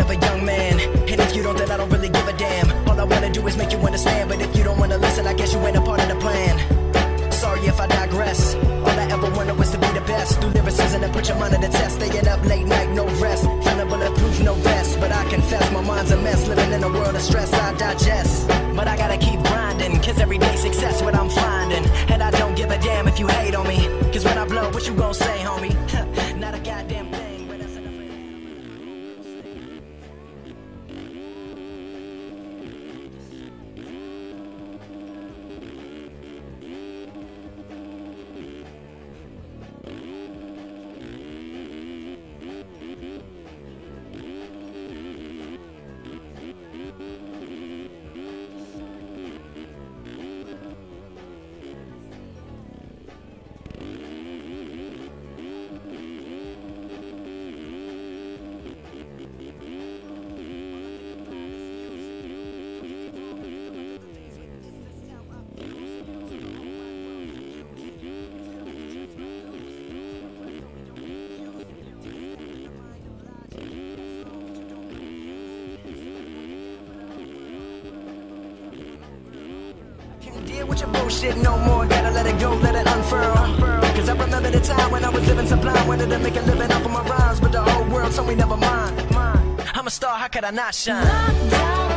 of a young man. And if you don't then I don't really give a damn. All I wanna do is make you understand. But if you don't wanna listen I guess you ain't a part of the plan. Sorry if I digress. All I ever wanted was to be the best. Do lyricism and put your mind to the test. Staying up late night, no rest. Trying to bulletproof, no rest. But I confess my mind's a mess. Living in a world of stress I digest. But I gotta keep grinding Cause everyday success what I'm finding. And I don't give a damn if you hate on me. Cause when I blow what you gon' say homie? Deal with your bullshit no more. Gotta let it go, let it unfurl. Cause I remember the time when I was living sublime. Wanted to make a living off of my rhymes, but the whole world told me never mind. I'm a star, how could I not shine?